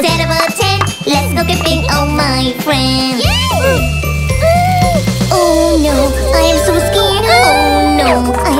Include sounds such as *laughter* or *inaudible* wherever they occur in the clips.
instead of a tent. Let's go camping, oh my friend. Yay! Oh no, I am so scared. Oh no, I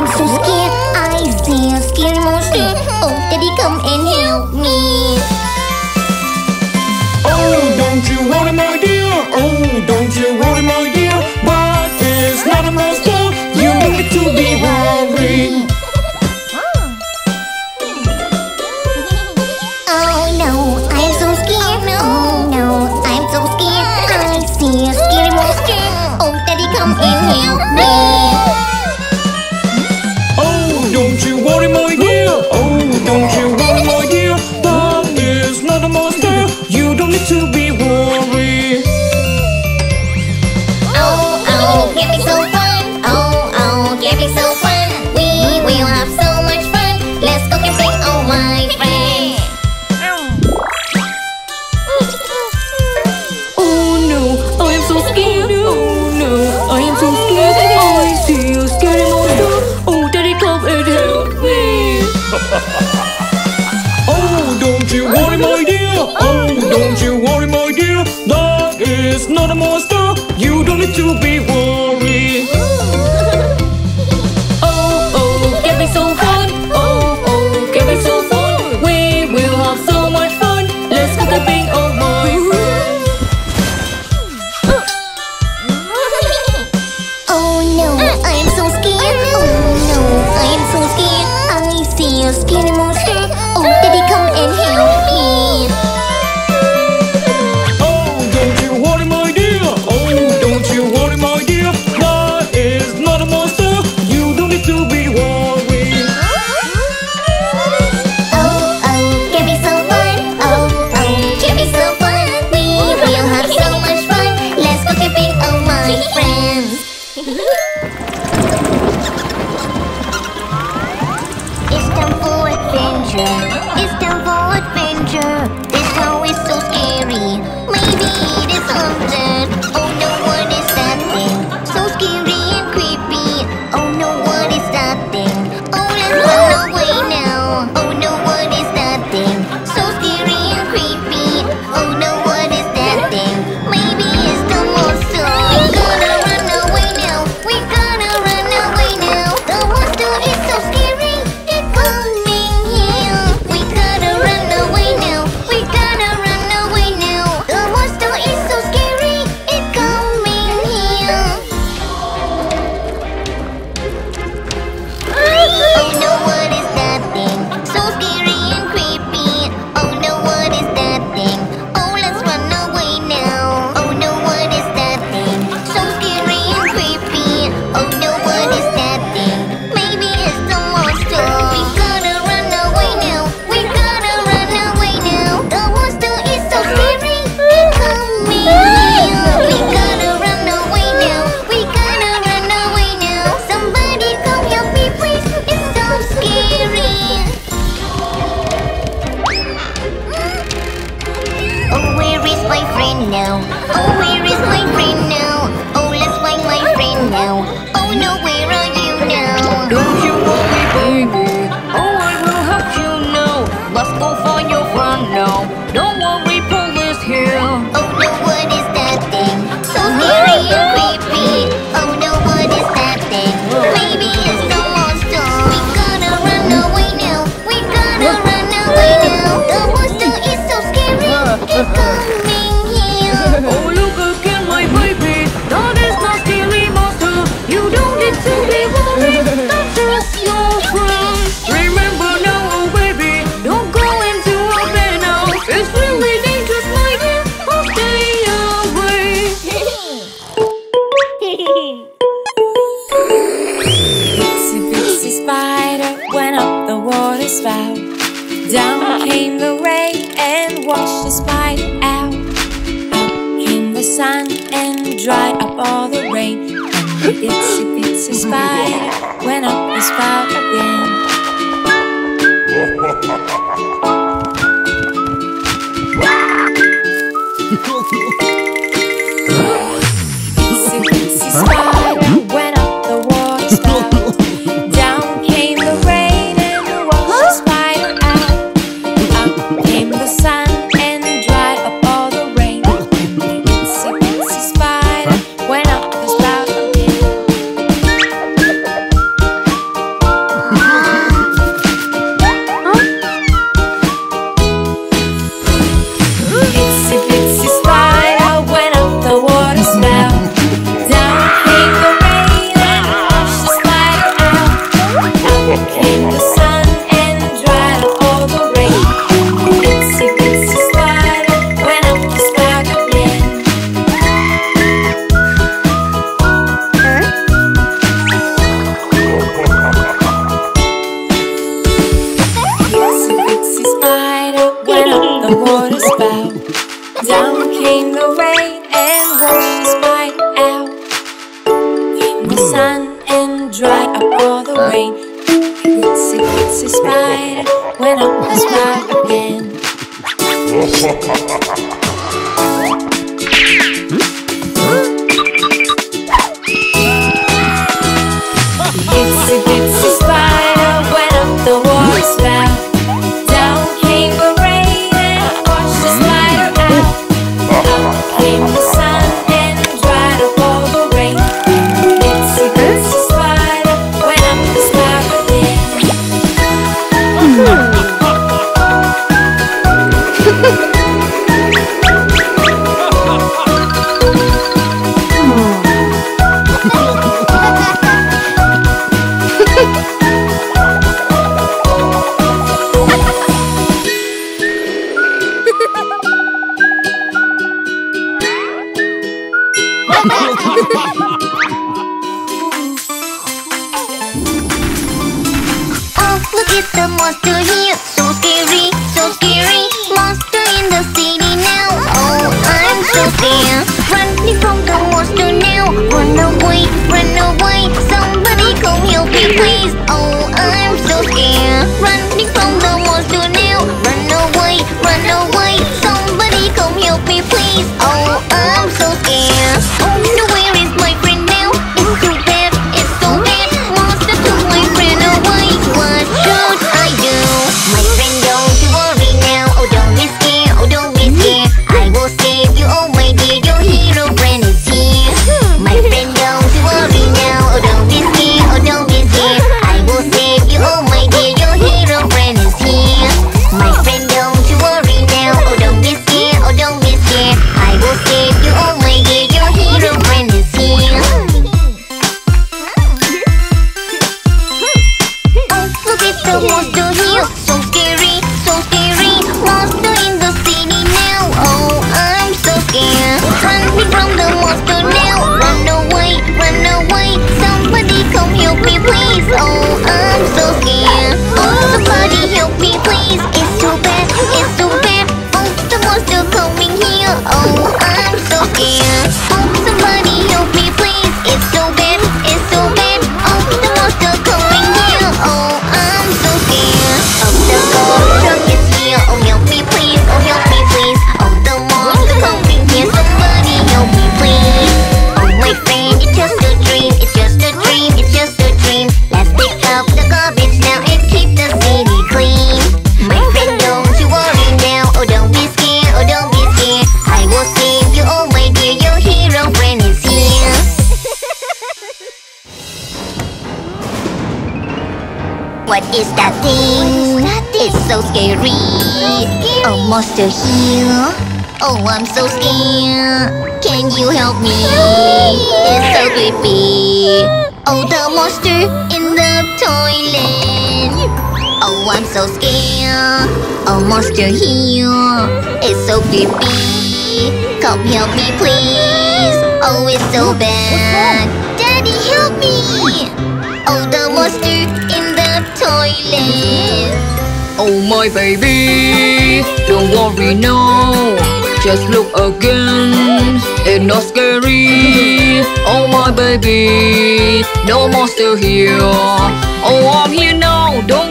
Help, me, help me, please! Oh, it's so bad! Daddy, help me! Oh, the monster in the toilet! Oh, my baby! Don't worry now! Just look again! It's not scary! Oh, my baby! No monster here! Oh, I'm here now! Don't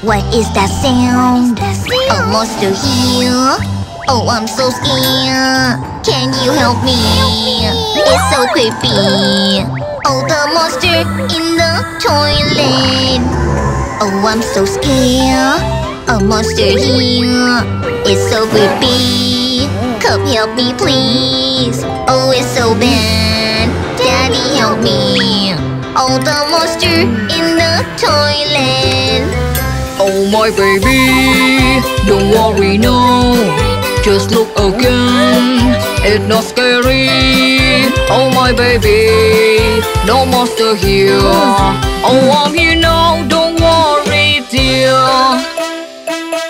What is that sound? A monster here? Oh, I'm so scared. Can you help me? It's so creepy. Oh, the monster in the toilet. Oh, I'm so scared. A monster here. It's so creepy. Come help me, please. Oh, it's so bad. Daddy, help me. Oh, the monster in the toilet my baby. Don't worry no. Just look again. It's not scary. Oh my baby. No monster here. Oh I'm here now. Don't worry dear.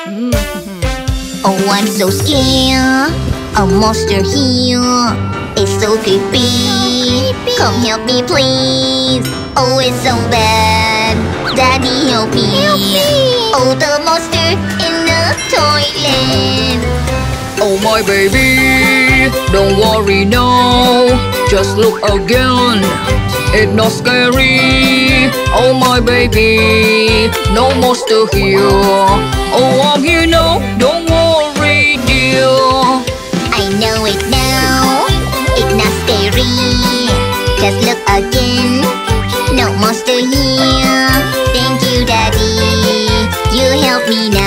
Mm-hmm. Oh I'm so scared. A monster here. It's so creepy. Come help me, please. Oh, it's so bad. Daddy, help me. Oh, the monster in the toilet. Oh, my baby. Don't worry now. Just look again. It's not scary. Oh, my baby. No monster here. Oh, I'm here now. Don't misery Just look again. No monster here. Thank you daddy. You helped me now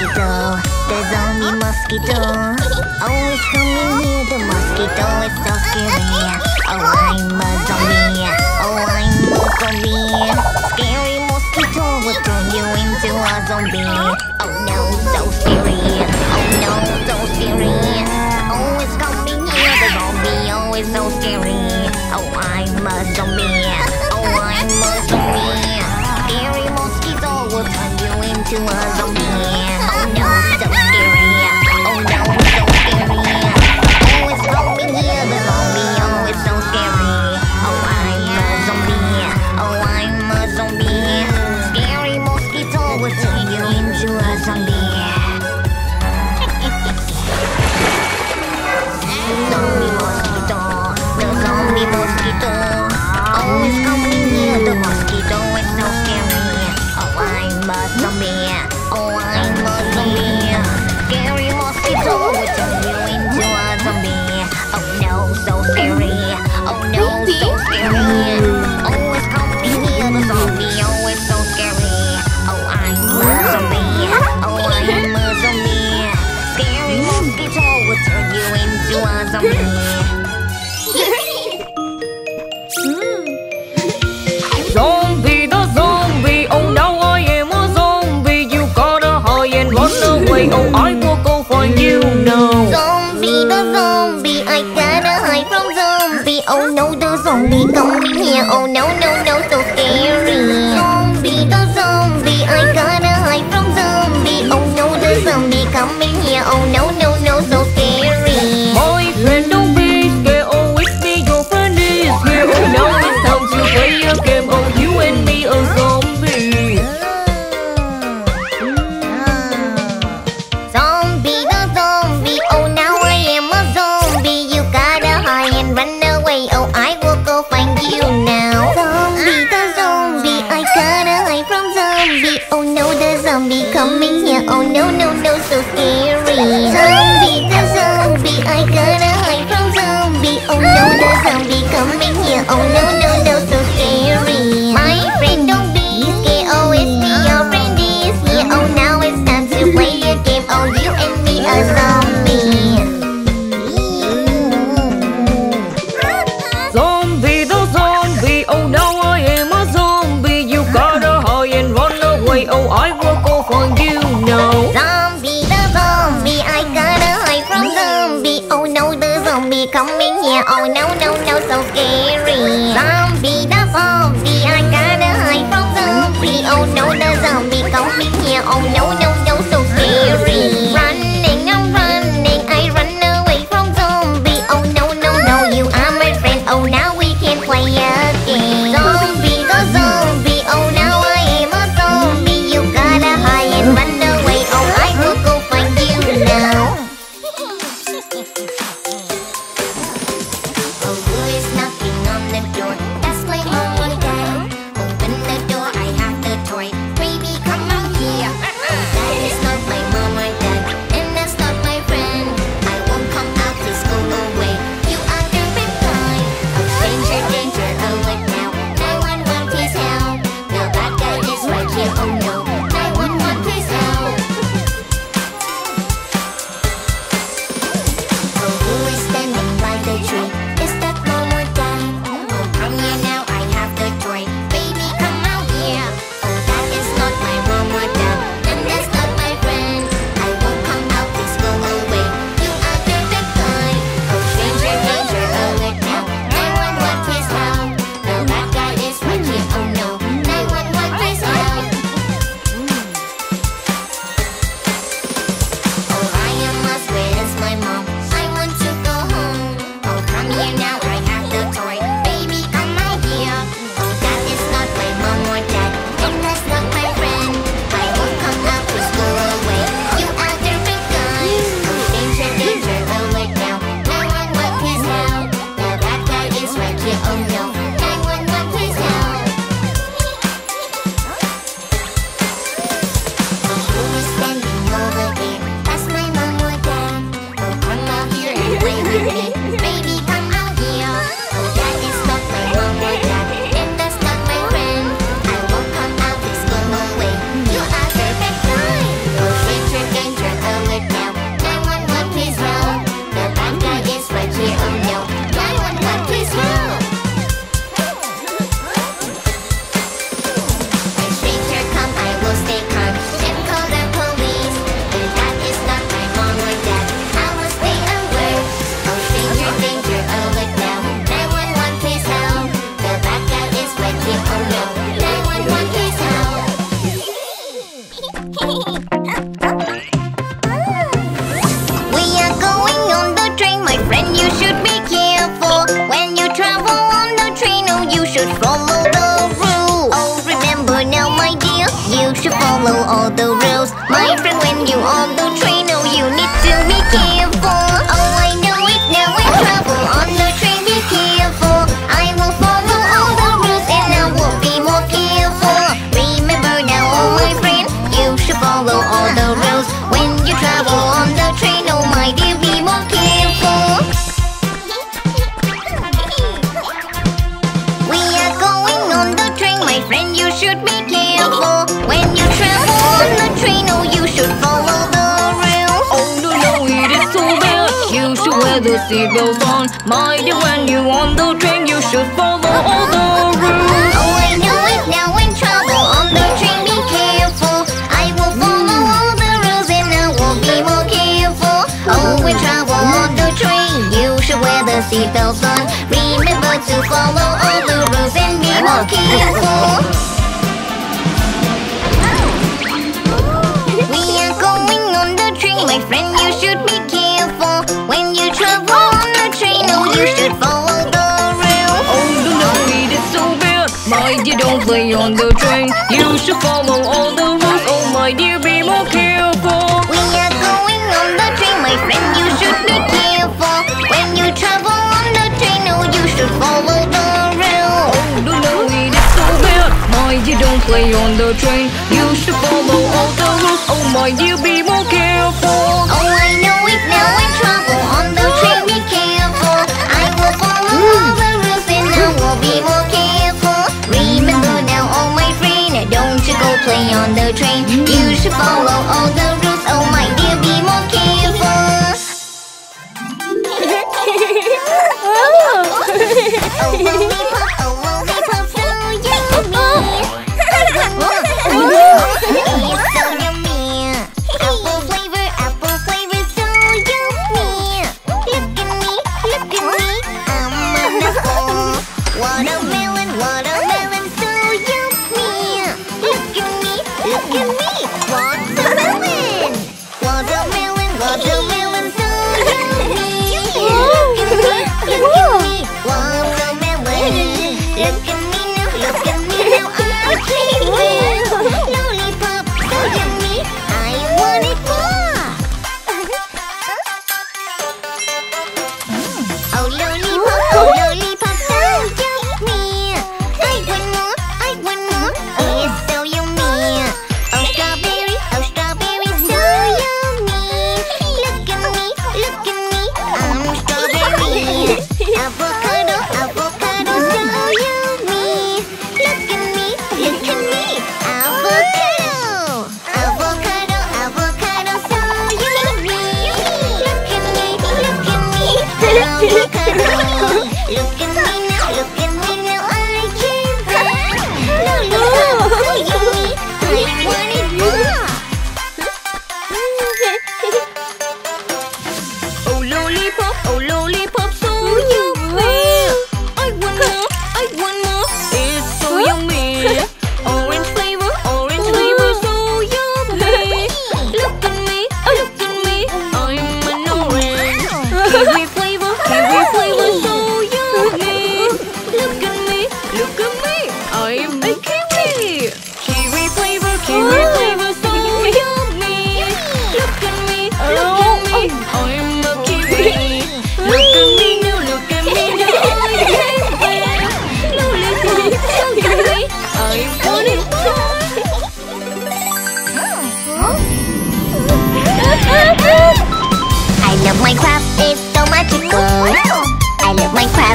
mosquito, the zombie mosquito. always coming here, the mosquito is so scary. Oh, I'm a zombie. Oh, I'm a zombie. Scary mosquito will turn you into a zombie. Oh no, so scary. Oh no, so scary. Oh, it's coming here, the zombie. always so scary. Oh, I'm a zombie. Oh, I'm a zombie. Scary mosquito will turn to a lonely, oh no, follow all the rules. My friend when you the seatbelt on. My dear, when you on the train, you should follow all the rules. Oh, I know it now in trouble on the train. Be careful. I will follow all the rules and I will be more careful. Oh, when travel on the train, you should wear the seatbelt on. Remember to follow all the rules and be more careful. You should follow the rules. Oh no, it is so bad. My dear, don't play on the train. You should follow all the rules. Oh my dear, be more careful. We are going on the train, my friend. You should be careful when you travel on the train. Oh, you should follow the rules. Oh no, it is so bad. My dear, don't play on the train. You should follow all the rules. Oh my dear, be more careful. Oh, play on the train. You should follow all the rules.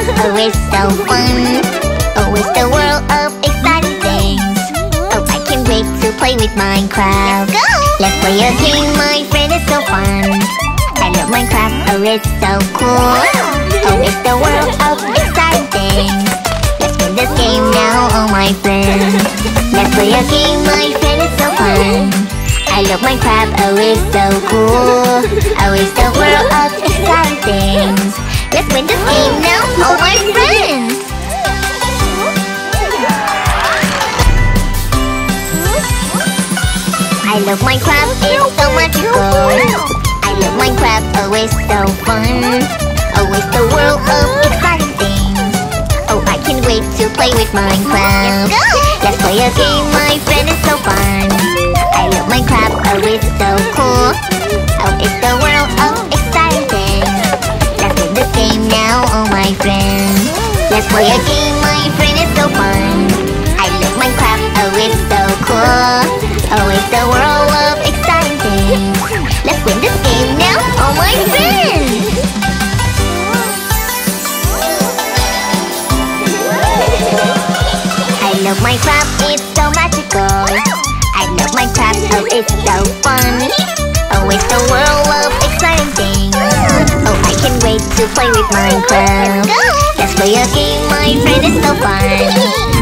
Oh it's so fun. Oh it's the world of exciting things. Oh I can't wait to play with Minecraft. Let's go! Let's play a game, my friend, it's so fun. I love Minecraft, oh it's so cool. Oh it's the world of exciting things. Let's win this game now, oh my friend. Let's play a game, my friend, it's so fun. I love Minecraft, oh it's so cool Oh it's the world of exciting things Let's win this game now, oh my friends I love Minecraft, it's so much fun. I love Minecraft, oh it's so fun. Oh it's the world of exciting things. Oh I can't wait to play with Minecraft. Let's play a game, my friend, it's so fun. I love Minecraft, oh it's so cool. Oh it's the world of exciting things now, oh my friend Let's play a game, my friend, it's so fun. I love Minecraft, oh it's so cool. Oh it's a world of exciting things. Let's win this game now, oh my friend I love Minecraft, it's so magical. I love Minecraft, oh it's so fun. Oh, it's a world of exciting things Oh, I can't wait to play with Minecraft Let's play a game, my friend, it's so fun.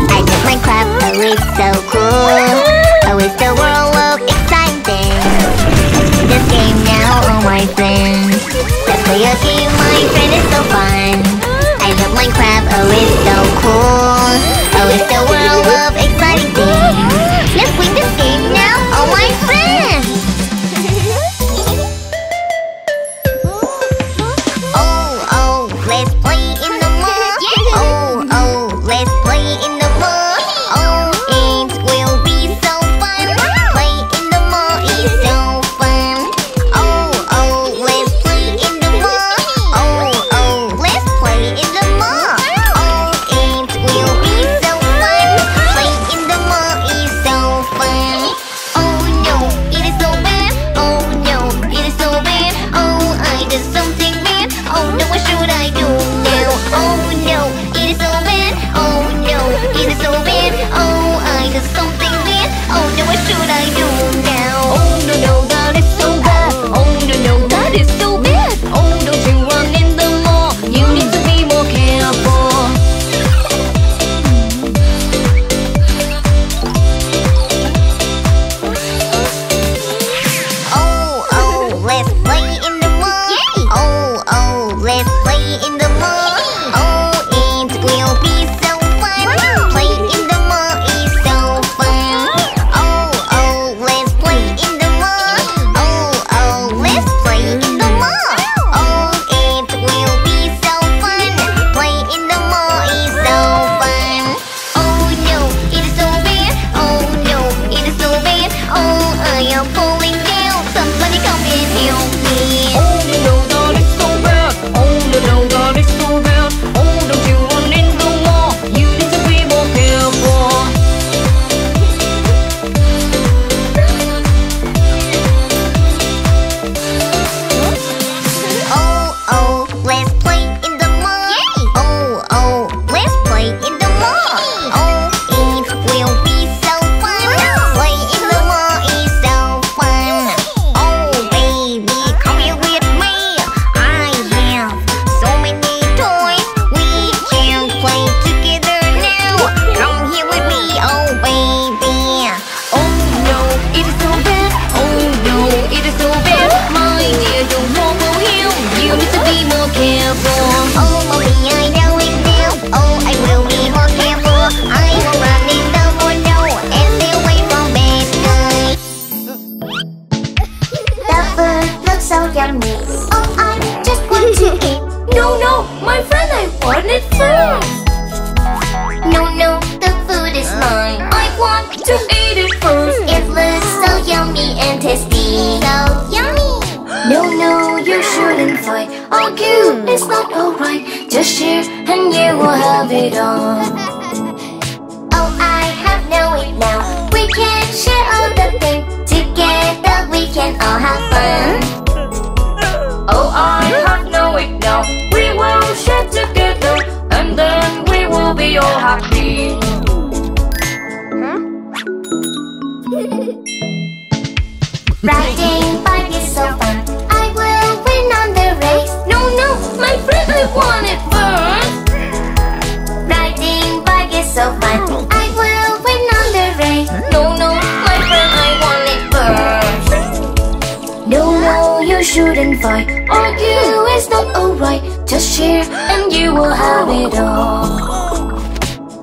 shouldn't fight. Argue is not alright. Just share and you will have it all.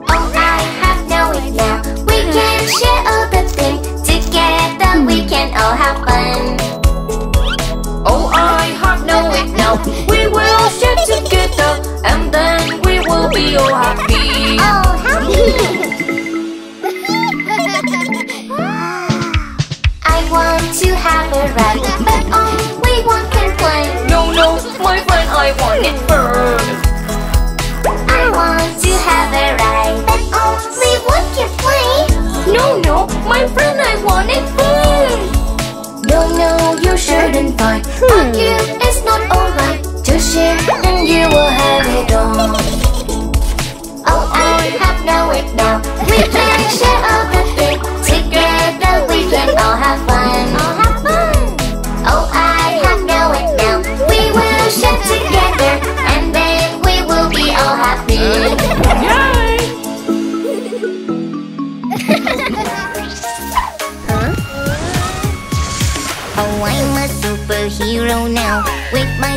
Oh, I have know it now. We can share all the things Together we can all have fun. Oh, I have know it now. We will share together And then we will be all happy. Oh, happy! *laughs* I want to have a ride. No, no, my friend, I want it first. I want to have a ride, but only one can play. No, no, my friend, I want it first. No, no, you shouldn't fight. Hmm. you, it's not alright. Just share and you will have it all. *laughs* oh, I have now it now. We can share our superhero now. With my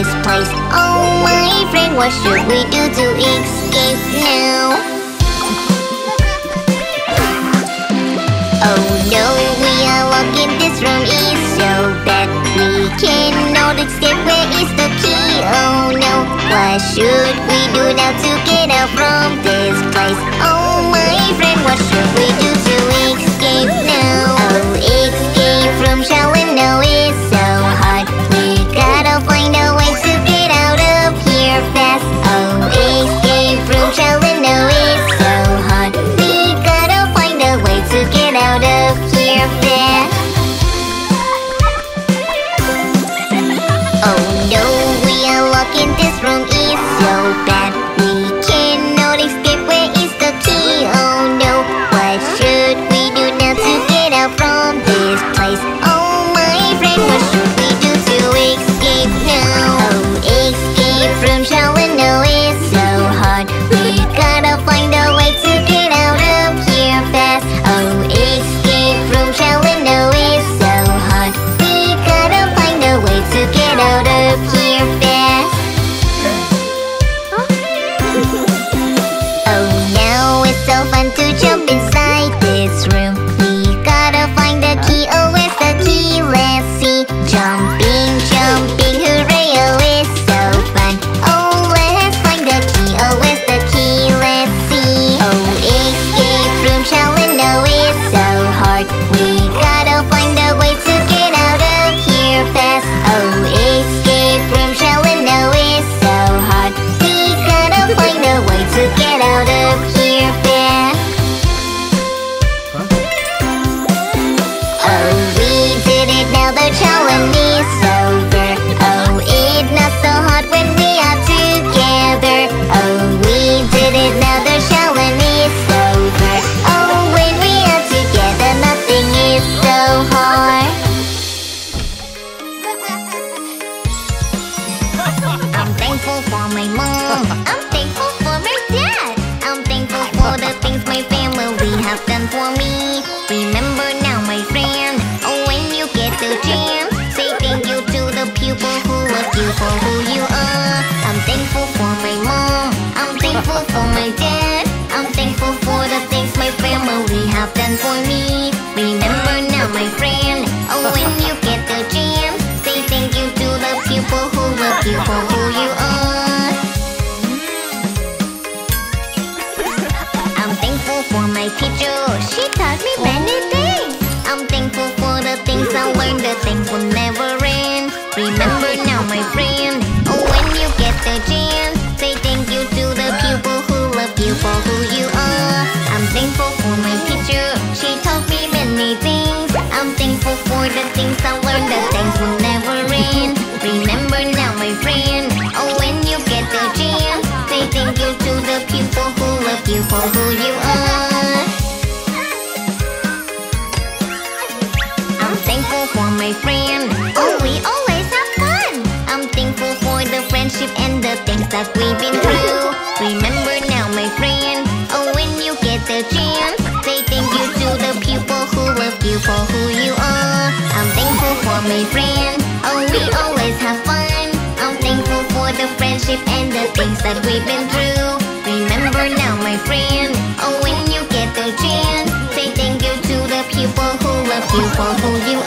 this place? Oh my friend, what should we do to escape now? Oh no, we are locked in this room is so bad We cannot escape, where is the key? Oh no, what should we do now to get out from this place? Oh my friend, what should we do to escape now? Oh, escape from Shaolin now is so escape I learned. The things will never end. Remember now, my friend. Oh, when you get the chance, say thank you to the people who love you for who you are. I'm thankful for my teacher. She taught me many things. I'm thankful for the things I learned. The things will never end. Remember now, my friend. Oh, when you get the chance, say thank you to the people who love you for who you are. We've been through. Remember now, my friend. Oh, when you get the chance, say thank you to the people who love you for who you are. I'm thankful for my friend. Oh, we always have fun. I'm thankful for the friendship and the things that we've been through. Remember now, my friend. Oh, when you get the chance, say thank you to the people who love you for who you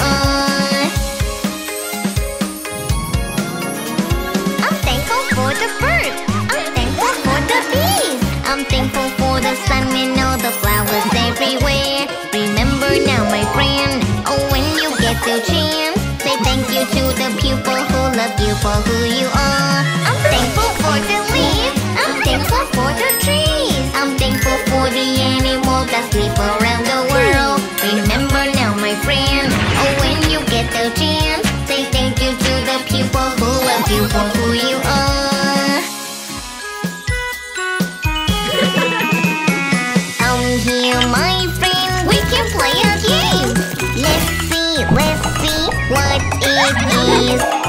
I'm thankful for the sun and all the flowers everywhere. Remember now, my friend. Oh, when you get the chance, say thank you to the people who love you for who you are. I'm thankful for the leaves. I'm thankful for the trees. I'm thankful for the animals that sleep around the world. Remember now, my friend. Oh, when you get the chance, say thank you to the people who love you for who you are. Is.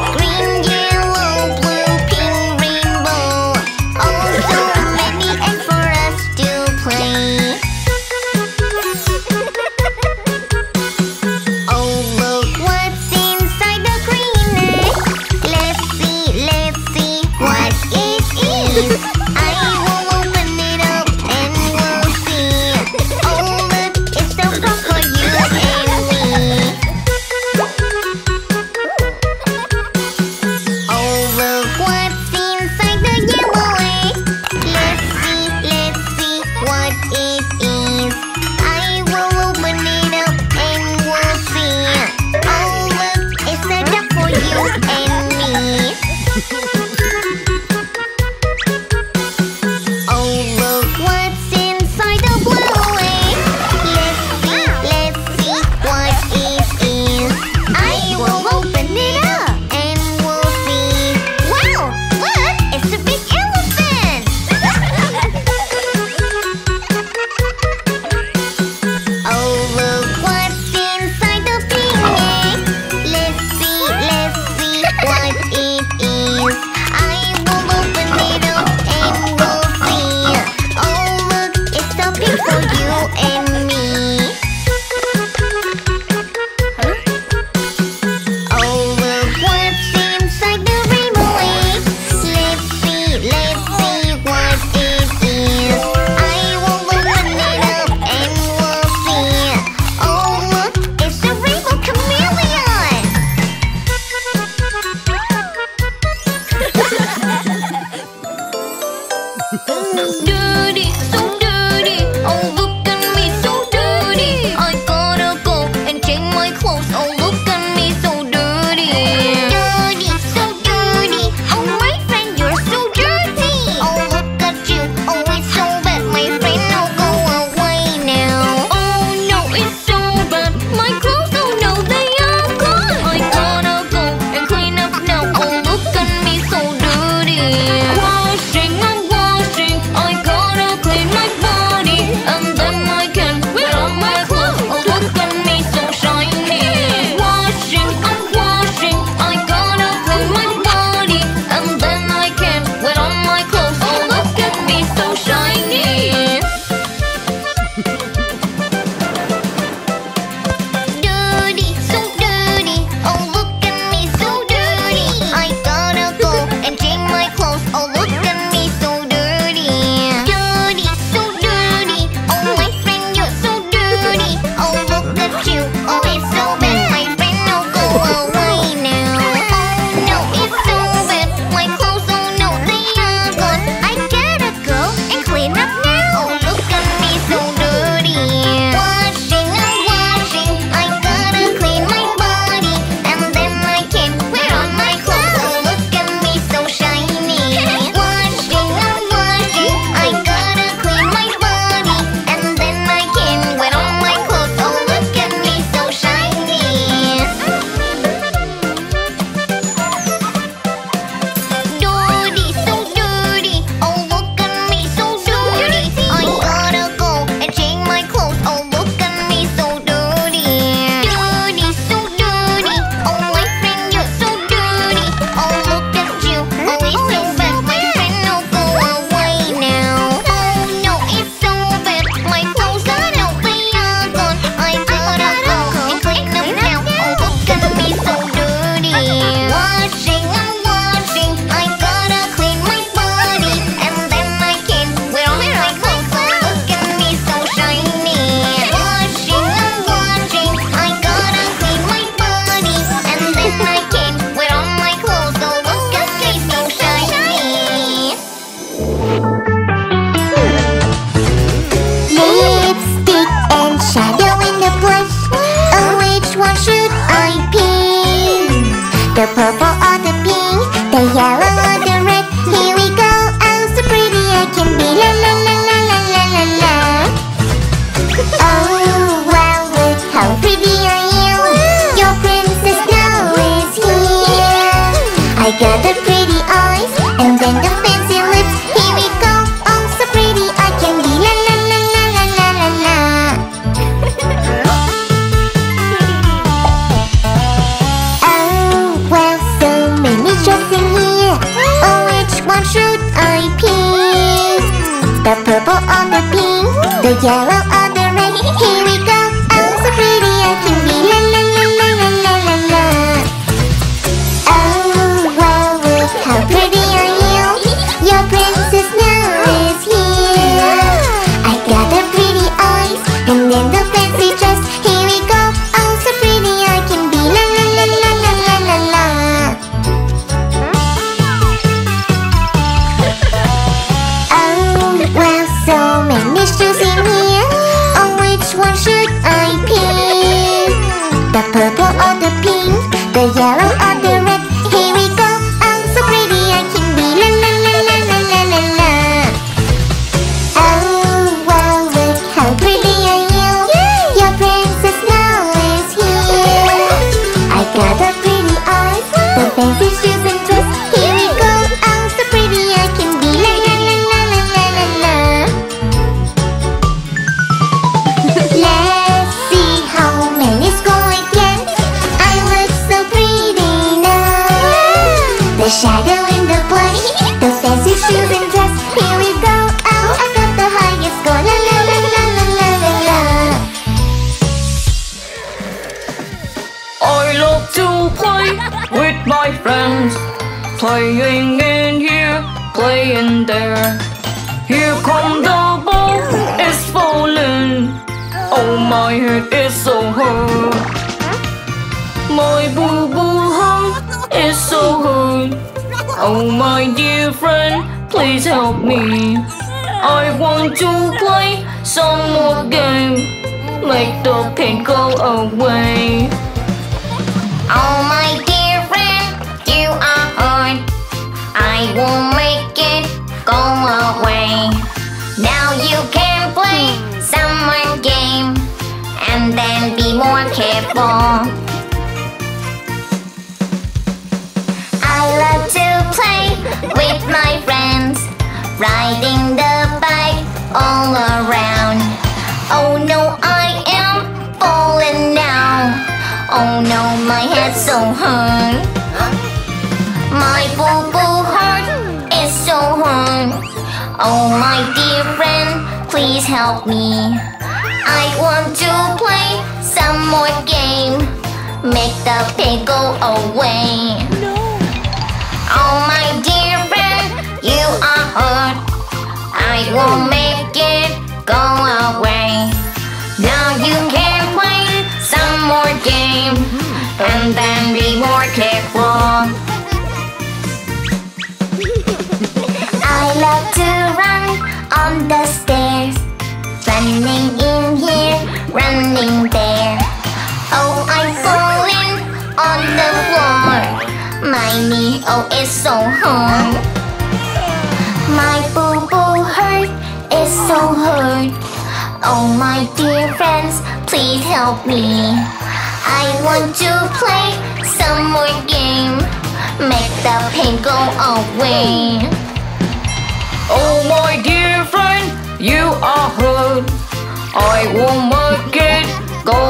Oh, my dear friend, please help me. I want to play some more game. Make the pain go away. Oh my dear friend, you are hurt. I will make it go away. Now you can play some more game and then be more careful. Play with my friends, riding the bike all around. Oh no, I am falling now. Oh no, my head's so hurt. My boo boo heart is so hurt. Oh my dear friend, please help me. I want to play some more game. Make the pain go away. Will make it go away. Now you can play some more game and then be more careful. I love to run on the stairs, running in here, running there. Oh, I'm falling on the floor. My knee, oh, it's so hard. Oh, my dear friends, please help me. I want to play some more game. Make the pain go away. Oh my dear friend, you are hurt. I will make it go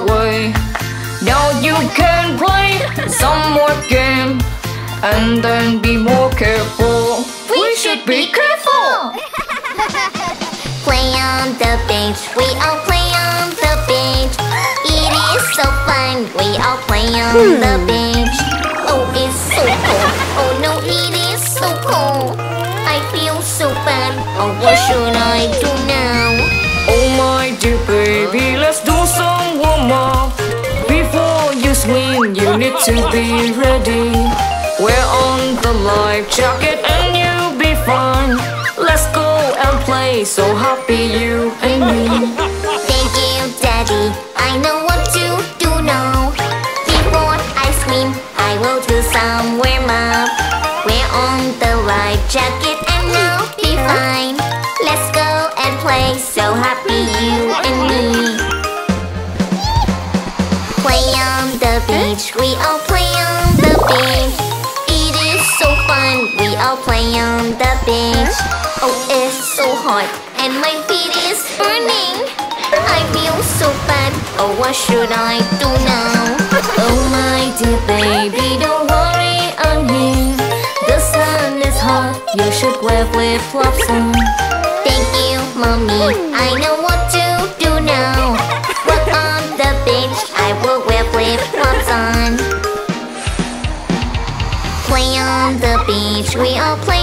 away. Now you can play some more game and then be more careful. We should be careful. Play on the beach, we all play on the beach. It is so fun, we all play on hmm. the beach. Oh, it's so cold. Oh no, it is so cold. I feel so bad. Oh, what should I do now? Oh my dear baby, let's do some warm up. Before you swim, you need to be ready. Wear on the life jacket and you'll be fine. Play, so happy you and me. Thank you, Daddy. I know what to do now. Before I swim, I will do some warm up. Wear on the life jacket and I'll be fine. Let's go and play, so happy you and me. Play on the beach, we all play on the beach. It is so fun, we all play on the beach. Oh, it's so hot and my feet is burning. I feel so bad. Oh, what should I do now? Oh my dear baby, don't worry, I'm here. The sun is hot, you should wear flip flops on. Thank you, mommy. I know what to do now. Walk on the beach, I will wear flip flops on. Play on the beach, we all play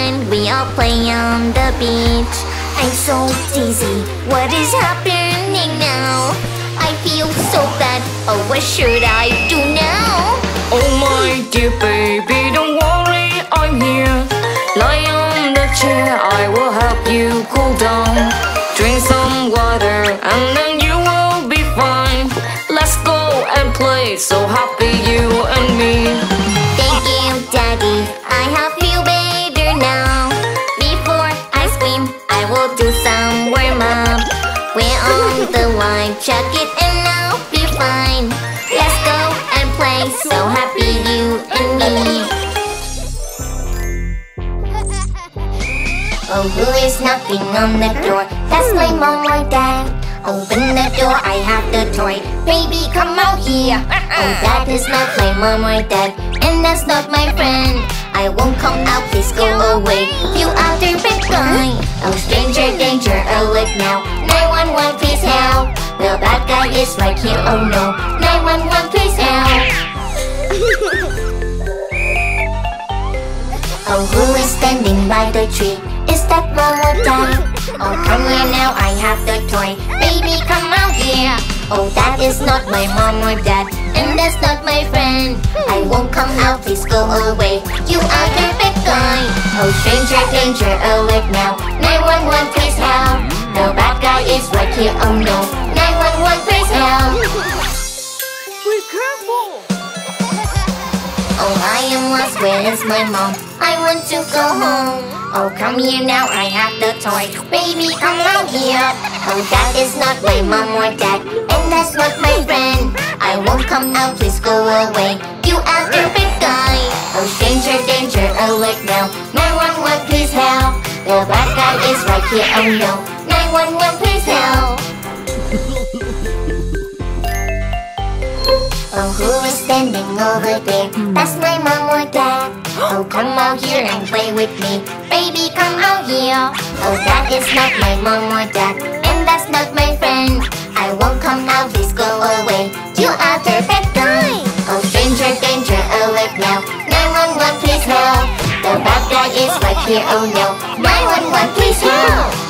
fun, we all play on the beach. I'm so dizzy, what is happening now? I feel so bad, oh what should I do now? Oh my dear baby, don't worry, I'm here. Lie on the chair, I will help you cool down. Drink some who is knocking on the door? That's my mom or dad. Open the door, I have the toy. Baby, come out here. *laughs* Oh, that is not my mom or dad, and that's not my friend. I won't come out, please go away. You are there, big guy. Oh, stranger danger, oh, alert now. 911, please help. The bad guy is right here, oh no. 911, please help. *laughs* Oh, who is standing by the tree? Is that mom or dad? Oh, come here now, I have the toy. Baby, come out here. Oh, that is not my mom or dad. and that's not my friend. I won't come out, please go away. You are the bad guy. Oh, stranger danger, alert now. 911, please help. The bad guy is right here, oh no. 911, please help. Where is my mom? I want to go home. Oh, come here now, I have the toy. Baby, come out here. Oh, that is not my mom or dad, and that's not my friend. I won't come out, please go away. You are the big guy. Oh, stranger danger, alert now. 911, please help. The bad guy is right here, oh no. 911, please Oh, who is standing over there? That's my mom or dad. Oh, come out here and play with me. Baby, come out here. Oh, that is not my mom or dad. And that's not my friend. I won't come out, please go away. You are the bad guy. Oh, stranger danger, alert now. 911, please help. The bad guy is right here, oh no. 911, please help. *laughs*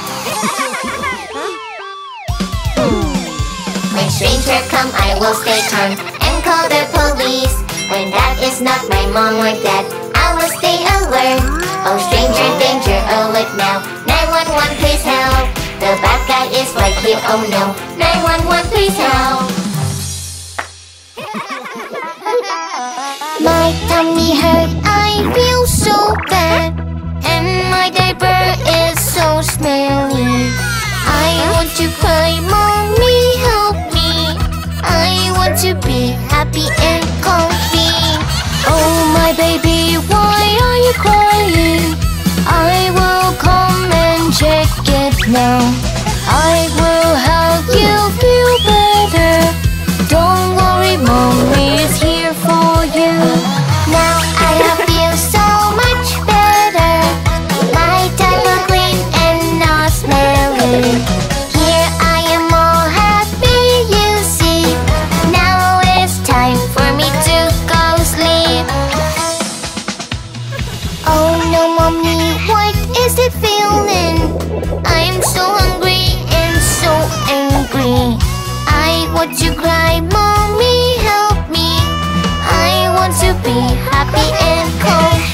When stranger come, I will stay calm call the police. When that is not my mom or dad, I will stay alert. Oh, stranger danger, alert now. 911, please help. The bad guy is right here, oh no. 911, please help. My tummy hurt, I feel so bad. And my diaper is so smelly. I want to cry, mommy, help. I want to be happy and comfy. Oh, my baby, why are you crying? I will come and check it now. I will help you want to cry, mommy, help me. I want to be happy and comfy.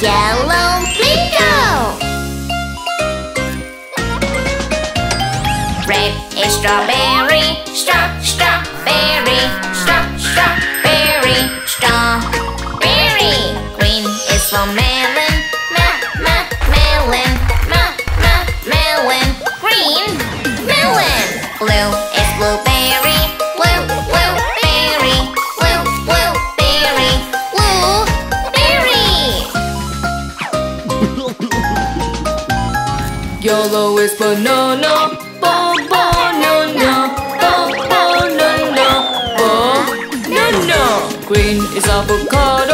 Yellow mango. Red is strawberry, straw, strawberry, straw, strawberry, strawberry. Green is for blueberry. Yellow is banana. Ba banana. Ba banana. Banana. Green is avocado.